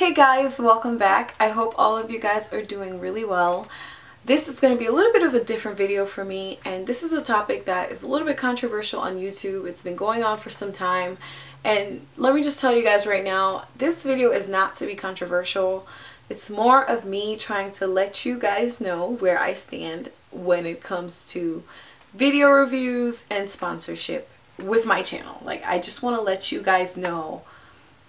Hey guys, welcome back. I hope all of you guys are doing really well. This is going to be a little bit of a different video for me and this is a topic that is a little bit controversial on YouTube. It's been going on for some time and let me just tell you guys right now, this video is not to be controversial. It's more of me trying to let you guys know where I stand when it comes to video reviews and sponsorship with my channel. Like I just want to let you guys know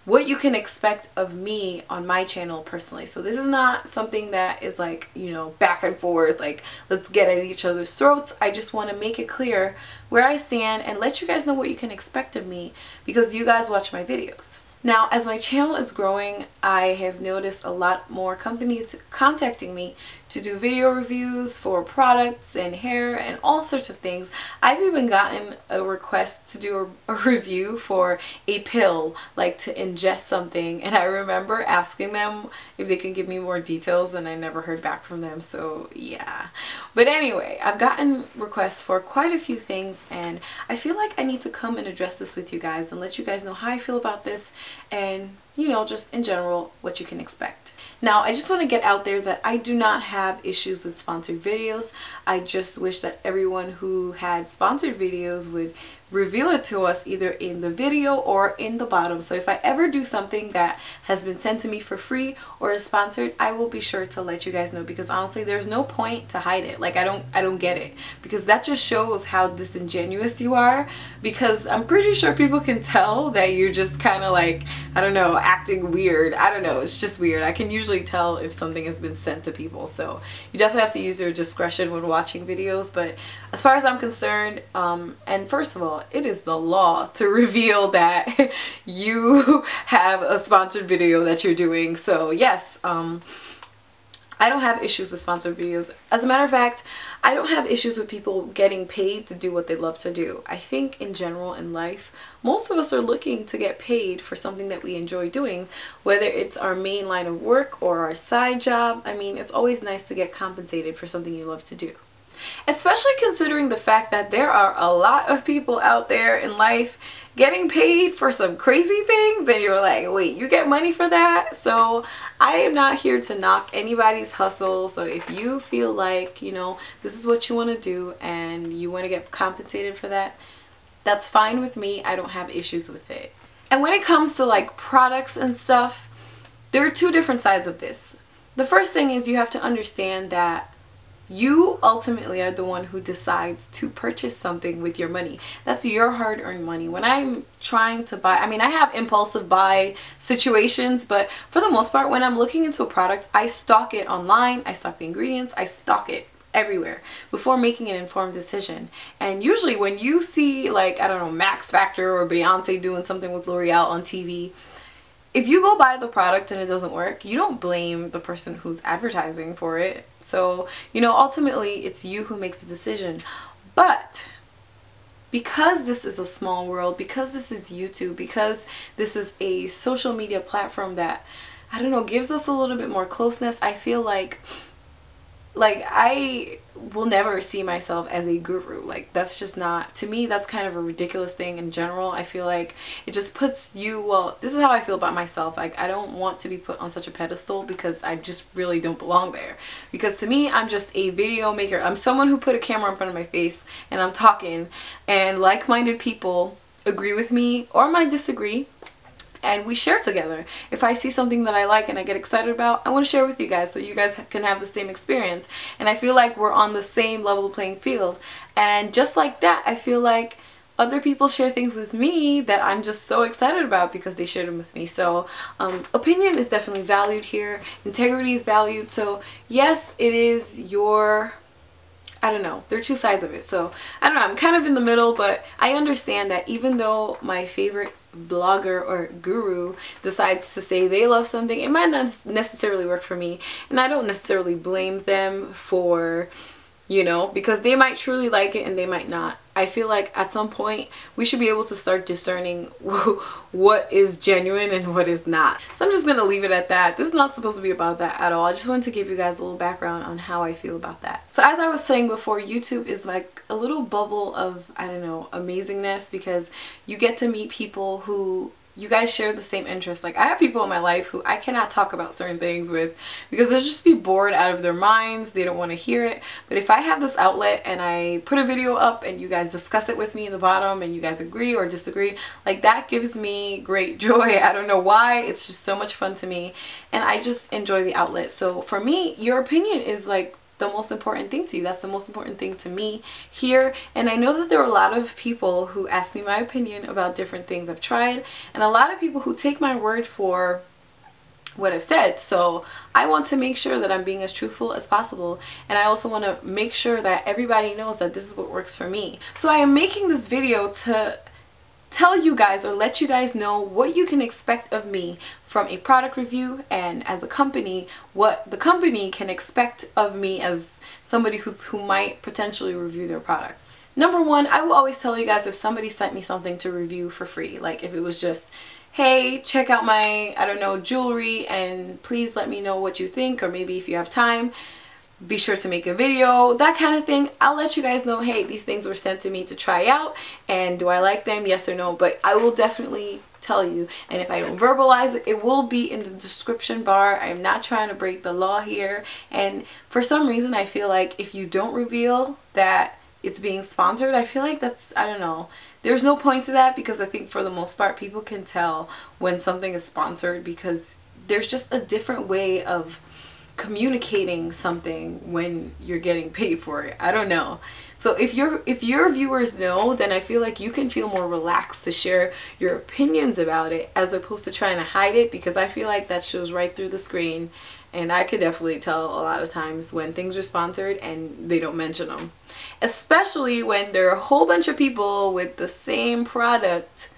what you can expect of me on my channel personally. So this is not something that is like, you know, back and forth, like let's get at each other's throats. I just want to make it clear where I stand and let you guys know what you can expect of me because you guys watch my videos. Now, as my channel is growing, I have noticed a lot more companies contacting me to do video reviews for products and hair and all sorts of things. I've even gotten a request to do a, a, review for a pill, like to ingest something. And I remember asking them if they can give me more details and I never heard back from them. So yeah. But anyway, I've gotten requests for quite a few things and I feel like I need to come and address this with you guys and let you guys know how I feel about this and you know, just in general, what you can expect. Now, I just want to get out there that I do not have issues with sponsored videos. I just wish that everyone who had sponsored videos would reveal it to us either in the video or in the bottom. So if I ever do something that has been sent to me for free or is sponsored, I will be sure to let you guys know because honestly there's no point to hide it. Like I don't I don't get it because that just shows how disingenuous you are because I'm pretty sure people can tell that you're just kind of like I don't know acting weird. I don't know. It's just weird. I can usually tell if something has been sent to people. So you definitely have to use your discretion when watching videos. But as far as I'm concerned, um, and first of all, it is the law to reveal that you have a sponsored video that you're doing. So yes, um, I don't have issues with sponsored videos. As a matter of fact, I don't have issues with people getting paid to do what they love to do. I think in general in life, most of us are looking to get paid for something that we enjoy doing, whether it's our main line of work or our side job. I mean, it's always nice to get compensated for something you love to do. Especially considering the fact that there are a lot of people out there in life getting paid for some crazy things and you're like, wait, you get money for that? So I am not here to knock anybody's hustle. So if you feel like, you know, this is what you want to do and you want to get compensated for that, that's fine with me. I don't have issues with it. And when it comes to like products and stuff, there are two different sides of this. The first thing is you have to understand that you ultimately are the one who decides to purchase something with your money. That's your hard-earned money. When I'm trying to buy, I mean, I have impulsive buy situations, but for the most part, when I'm looking into a product, I stock it online, I stock the ingredients, I stock it everywhere before making an informed decision. And usually when you see like, I don't know, Max Factor or Beyonce doing something with L'Oreal on TV, if you go buy the product and it doesn't work, you don't blame the person who's advertising for it. So, you know, ultimately it's you who makes the decision. But because this is a small world, because this is YouTube, because this is a social media platform that, I don't know, gives us a little bit more closeness, I feel like like I will never see myself as a guru. Like that's just not to me that's kind of a ridiculous thing in general. I feel like it just puts you well this is how I feel about myself. Like I don't want to be put on such a pedestal because I just really don't belong there. Because to me I'm just a video maker. I'm someone who put a camera in front of my face and I'm talking. And like-minded people agree with me or might disagree and we share together. If I see something that I like and I get excited about, I want to share with you guys so you guys can have the same experience. And I feel like we're on the same level playing field. And just like that, I feel like other people share things with me that I'm just so excited about because they shared them with me. So um, opinion is definitely valued here. Integrity is valued. So yes, it is your I don't know. There are two sides of it. So I don't know. I'm kind of in the middle, but I understand that even though my favorite blogger or guru decides to say they love something, it might not necessarily work for me. And I don't necessarily blame them for you know, because they might truly like it and they might not. I feel like at some point we should be able to start discerning what is genuine and what is not. So I'm just going to leave it at that. This is not supposed to be about that at all. I just wanted to give you guys a little background on how I feel about that. So as I was saying before, YouTube is like a little bubble of, I don't know, amazingness because you get to meet people who you guys share the same interests. Like I have people in my life who I cannot talk about certain things with because they'll just be bored out of their minds. They don't want to hear it. But if I have this outlet and I put a video up and you guys discuss it with me in the bottom and you guys agree or disagree, like that gives me great joy. I don't know why. It's just so much fun to me and I just enjoy the outlet. So for me, your opinion is like the most important thing to you. That's the most important thing to me here. And I know that there are a lot of people who ask me my opinion about different things I've tried and a lot of people who take my word for what I've said. So I want to make sure that I'm being as truthful as possible. And I also want to make sure that everybody knows that this is what works for me. So I am making this video to tell you guys or let you guys know what you can expect of me from a product review and as a company what the company can expect of me as somebody who's who might potentially review their products. Number one, I will always tell you guys if somebody sent me something to review for free, like if it was just hey check out my I don't know jewelry and please let me know what you think or maybe if you have time be sure to make a video, that kind of thing. I'll let you guys know, hey, these things were sent to me to try out and do I like them, yes or no, but I will definitely tell you and if I don't verbalize it, it will be in the description bar. I'm not trying to break the law here and for some reason I feel like if you don't reveal that it's being sponsored, I feel like that's, I don't know, there's no point to that because I think for the most part people can tell when something is sponsored because there's just a different way of communicating something when you're getting paid for it. I don't know. So if your if your viewers know, then I feel like you can feel more relaxed to share your opinions about it as opposed to trying to hide it because I feel like that shows right through the screen and I could definitely tell a lot of times when things are sponsored and they don't mention them. Especially when there are a whole bunch of people with the same product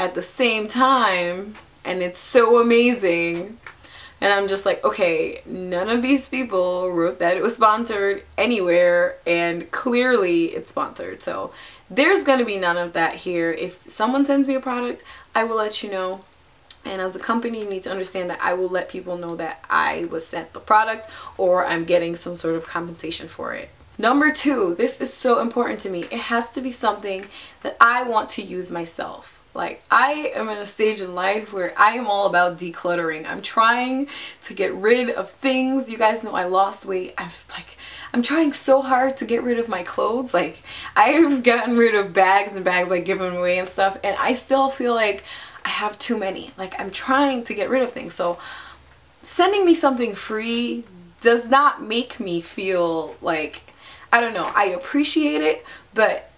at the same time and it's so amazing and I'm just like, okay, none of these people wrote that it was sponsored anywhere and clearly it's sponsored. So there's going to be none of that here. If someone sends me a product, I will let you know. And as a company, you need to understand that I will let people know that I was sent the product or I'm getting some sort of compensation for it. Number two, this is so important to me. It has to be something that I want to use myself. Like I am in a stage in life where I am all about decluttering. I'm trying to get rid of things. You guys know I lost weight. I've like I'm trying so hard to get rid of my clothes. Like I've gotten rid of bags and bags like giving away and stuff and I still feel like I have too many. Like I'm trying to get rid of things. So sending me something free does not make me feel like I don't know. I appreciate it, but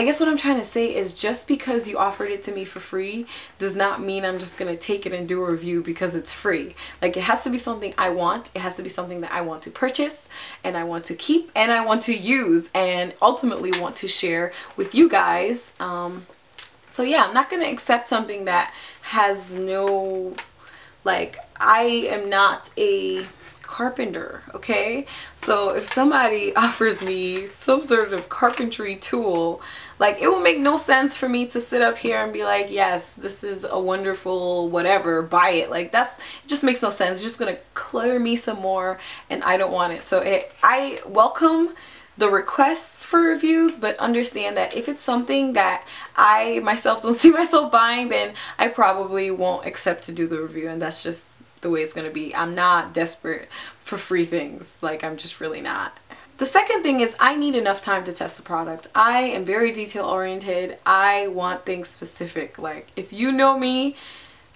I guess what I'm trying to say is just because you offered it to me for free does not mean I'm just going to take it and do a review because it's free. Like it has to be something I want. It has to be something that I want to purchase and I want to keep and I want to use and ultimately want to share with you guys. Um, so yeah, I'm not going to accept something that has no, like I am not a carpenter okay so if somebody offers me some sort of carpentry tool like it will make no sense for me to sit up here and be like yes this is a wonderful whatever buy it like that's it just makes no sense it's just gonna clutter me some more and I don't want it so it I welcome the requests for reviews but understand that if it's something that I myself don't see myself buying then I probably won't accept to do the review and that's just the way it's to be. I'm not desperate for free things. Like, I'm just really not. The second thing is I need enough time to test the product. I am very detail oriented. I want things specific. Like, if you know me,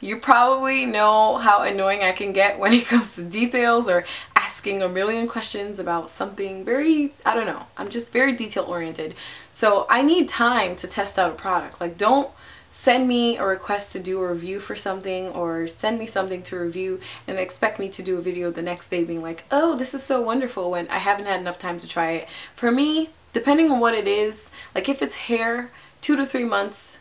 you probably know how annoying I can get when it comes to details or asking a million questions about something very, I don't know. I'm just very detail oriented. So I need time to test out a product. Like, don't send me a request to do a review for something or send me something to review and expect me to do a video the next day being like, oh, this is so wonderful when I haven't had enough time to try it. For me, depending on what it is, like if it's hair, two to three months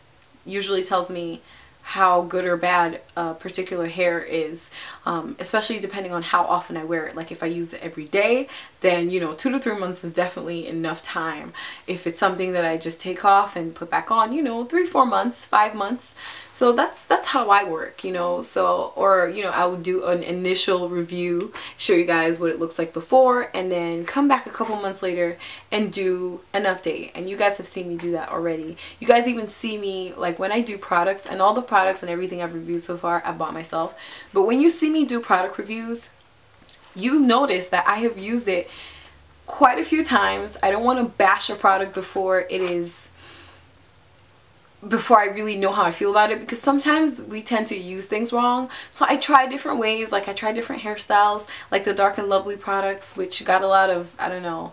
usually tells me how good or bad a particular hair is um, especially depending on how often I wear it. Like if I use it every day then you know two to three months is definitely enough time. If it's something that I just take off and put back on you know three four months five months so that's that's how I work you know so or you know I would do an initial review show you guys what it looks like before and then come back a couple months later and do an update and you guys have seen me do that already you guys even see me like when I do products and all the products and everything I've reviewed so far I've bought myself. But when you see me do product reviews, you notice that I have used it quite a few times. I don't want to bash a product before it is before I really know how I feel about it because sometimes we tend to use things wrong. So I try different ways, like I try different hairstyles, like the Dark and Lovely products, which got a lot of, I don't know,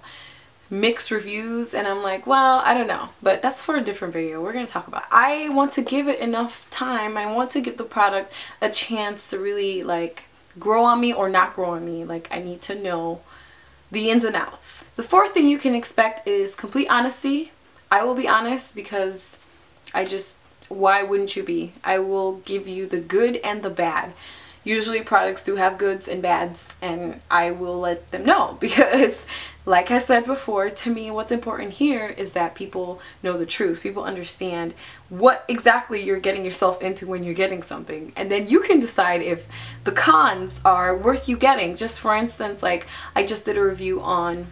mixed reviews and I'm like, well, I don't know, but that's for a different video. We're going to talk about. It. I want to give it enough time. I want to give the product a chance to really like grow on me or not grow on me. Like I need to know the ins and outs. The fourth thing you can expect is complete honesty. I will be honest because I just, why wouldn't you be? I will give you the good and the bad. Usually products do have goods and bads and I will let them know because like I said before, to me what's important here is that people know the truth. People understand what exactly you're getting yourself into when you're getting something. And then you can decide if the cons are worth you getting. Just for instance, like I just did a review on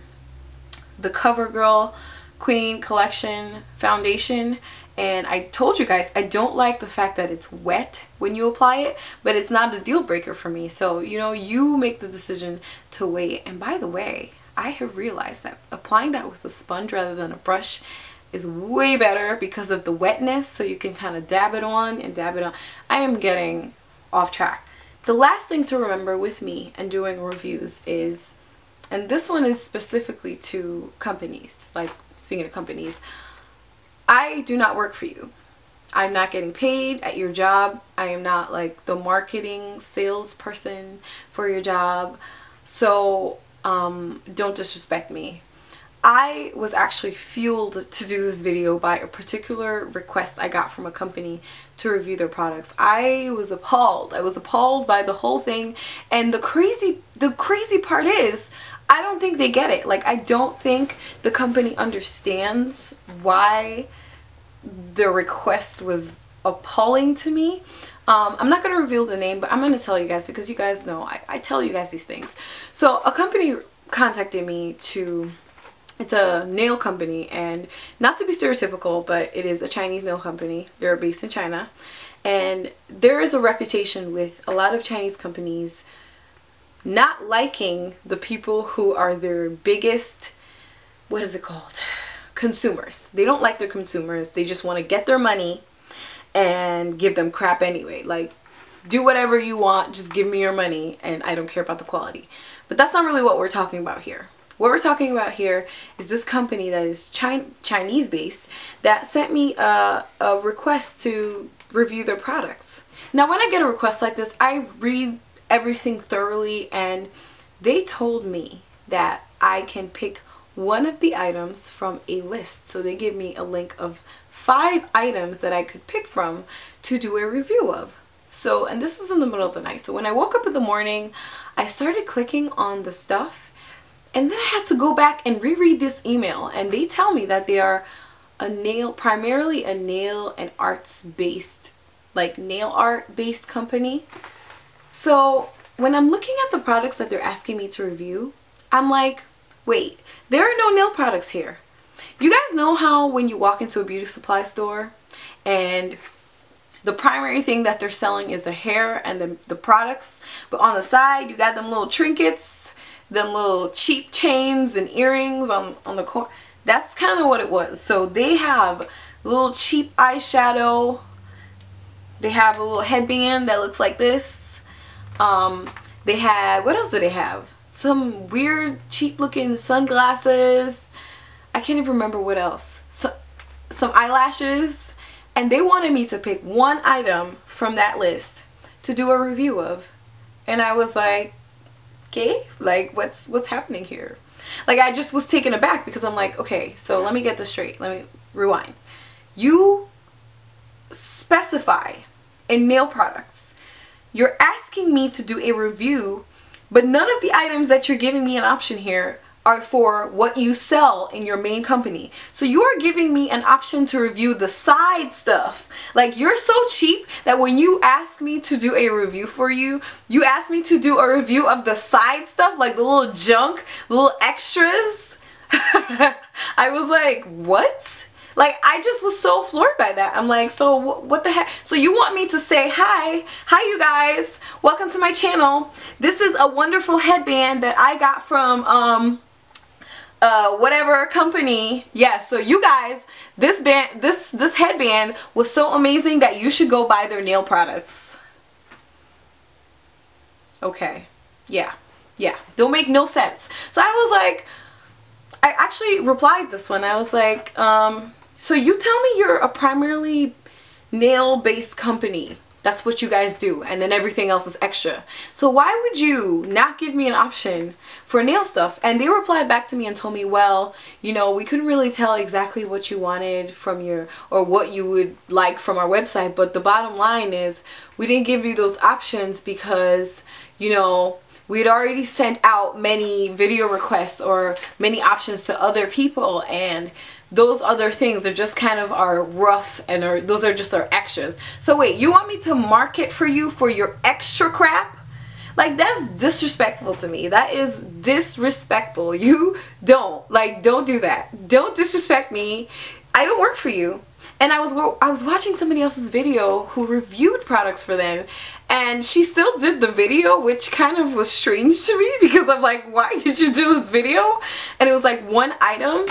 the CoverGirl Queen Collection Foundation and I told you guys I don't like the fact that it's wet when you apply it but it's not a deal breaker for me. So you know you make the decision to wait. And by the way I have realized that applying that with a sponge rather than a brush is way better because of the wetness. So you can kind of dab it on and dab it on. I am getting off track. The last thing to remember with me and doing reviews is and this one is specifically to companies like speaking of companies I do not work for you. I'm not getting paid at your job. I am not like the marketing salesperson for your job. So um, don't disrespect me. I was actually fueled to do this video by a particular request I got from a company to review their products. I was appalled. I was appalled by the whole thing and the crazy the crazy part is I don't think they get it. Like I don't think the company understands why the request was appalling to me. Um, I'm not going to reveal the name, but I'm going to tell you guys because you guys know I, I tell you guys these things. So a company contacted me to it's a nail company and not to be stereotypical but it is a Chinese nail company they're based in China and there is a reputation with a lot of Chinese companies not liking the people who are their biggest what is it called consumers. They don't like their consumers. They just want to get their money and give them crap anyway. Like, do whatever you want, just give me your money, and I don't care about the quality. But that's not really what we're talking about here. What we're talking about here is this company that is Chinese based that sent me a, a request to review their products. Now when I get a request like this, I read everything thoroughly and they told me that I can pick one of the items from a list. So they give me a link of five items that I could pick from to do a review of. So, and this is in the middle of the night. So when I woke up in the morning, I started clicking on the stuff and then I had to go back and reread this email and they tell me that they are a nail, primarily a nail and arts based, like nail art based company. So when I'm looking at the products that they're asking me to review, I'm like, Wait, there are no nail products here. You guys know how when you walk into a beauty supply store and the primary thing that they're selling is the hair and the, the products but on the side you got them little trinkets them little cheap chains and earrings on, on the corner that's kind of what it was. So they have little cheap eyeshadow. They have a little headband that looks like this. Um, they had what else do they have some weird cheap looking sunglasses. I can't even remember what else. So, some eyelashes. And they wanted me to pick one item from that list to do a review of. And I was like, okay, like what's what's happening here? Like I just was taken aback because I'm like, okay, so let me get this straight. Let me rewind. You specify in nail products. You're asking me to do a review but none of the items that you're giving me an option here are for what you sell in your main company. So you are giving me an option to review the side stuff. Like you're so cheap that when you ask me to do a review for you, you ask me to do a review of the side stuff, like the little junk, little extras. I was like, what? Like, I just was so floored by that. I'm like, so what the heck? So you want me to say, hi, hi you guys, welcome to my channel. This is a wonderful headband that I got from, um, uh, whatever company. Yes, yeah, so you guys, this band, this, this headband was so amazing that you should go buy their nail products. Okay. Yeah. Yeah. Don't make no sense. So I was like, I actually replied this one. I was like, um, so you tell me you're a primarily nail-based company. That's what you guys do. And then everything else is extra. So why would you not give me an option for nail stuff? And they replied back to me and told me, well, you know, we couldn't really tell exactly what you wanted from your, or what you would like from our website. But the bottom line is we didn't give you those options because, you know, we had already sent out many video requests or many options to other people and those other things are just kind of our rough and are, those are just our extras. So wait, you want me to market for you for your extra crap? Like that's disrespectful to me. That is disrespectful. You don't. Like don't do that. Don't disrespect me. I don't work for you. And I was I was watching somebody else's video who reviewed products for them and she still did the video which kind of was strange to me because I'm like why did you do this video and it was like one item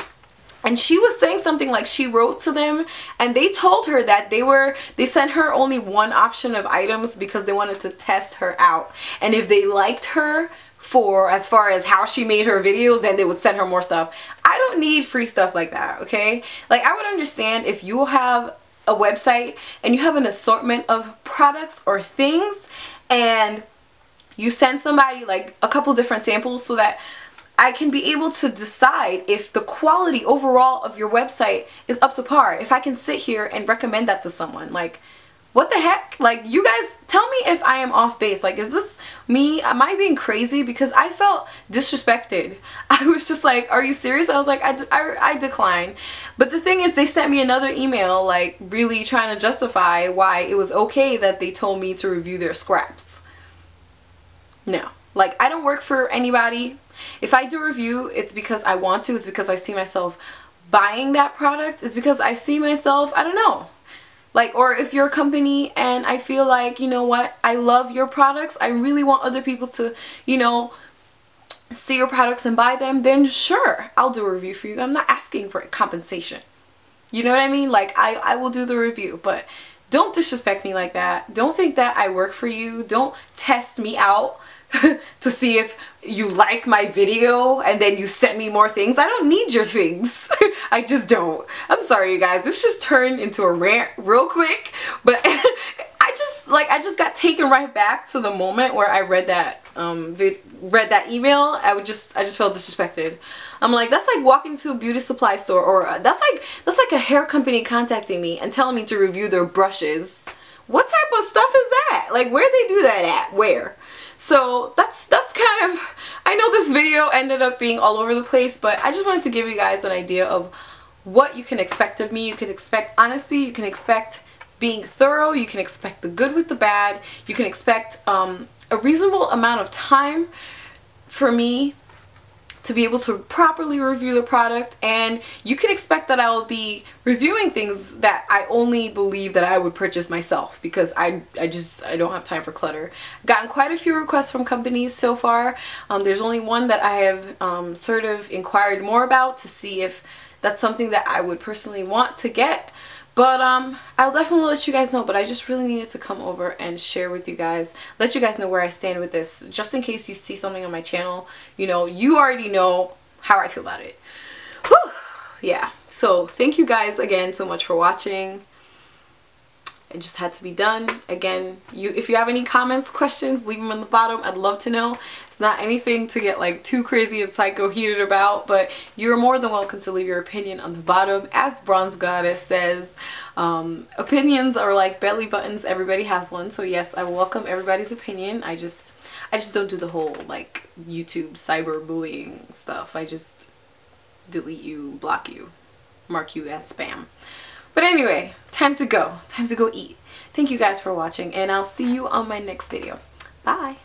and she was saying something like she wrote to them and they told her that they were they sent her only one option of items because they wanted to test her out. And if they liked her for as far as how she made her videos then they would send her more stuff. I don't need free stuff like that okay? Like I would understand if you have a website and you have an assortment of products or things and you send somebody like a couple different samples so that I can be able to decide if the quality overall of your website is up to par. If I can sit here and recommend that to someone. Like, what the heck? Like, you guys, tell me if I am off base. Like, is this me? Am I being crazy? Because I felt disrespected. I was just like, are you serious? I was like, I, I, I decline. But the thing is, they sent me another email, like, really trying to justify why it was okay that they told me to review their scraps. No. Like, I don't work for anybody. If I do a review, it's because I want to. It's because I see myself buying that product. It's because I see myself, I don't know, like or if you're a company and I feel like you know what I love your products I really want other people to you know see your products and buy them then sure I'll do a review for you I'm not asking for compensation you know what I mean like I, I will do the review but don't disrespect me like that don't think that I work for you don't test me out to see if you like my video and then you send me more things. I don't need your things. I just don't. I'm sorry you guys. This just turned into a rant real quick. But I just like I just got taken right back to the moment where I read that um read that email. I would just I just felt disrespected. I'm like that's like walking to a beauty supply store or uh, that's like that's like a hair company contacting me and telling me to review their brushes. What type of stuff is that? Like where they do that at? Where? So that's that's kind of, I know this video ended up being all over the place, but I just wanted to give you guys an idea of what you can expect of me. You can expect honesty, you can expect being thorough, you can expect the good with the bad, you can expect um, a reasonable amount of time for me to be able to properly review the product and you can expect that I will be reviewing things that I only believe that I would purchase myself because I, I just I don't have time for clutter. I've gotten quite a few requests from companies so far. Um, there's only one that I have um, sort of inquired more about to see if that's something that I would personally want to get. But um, I'll definitely let you guys know, but I just really needed to come over and share with you guys, let you guys know where I stand with this, just in case you see something on my channel, you know, you already know how I feel about it. Whew. Yeah, so thank you guys again so much for watching it just had to be done. Again you if you have any comments questions leave them in the bottom. I'd love to know. It's not anything to get like too crazy and psycho heated about but you're more than welcome to leave your opinion on the bottom. As bronze goddess says um, opinions are like belly buttons. Everybody has one. So yes i welcome everybody's opinion. I just i just don't do the whole like youtube cyberbullying stuff. I just delete you block you mark you as spam but anyway, time to go. Time to go eat. Thank you guys for watching and I'll see you on my next video. Bye.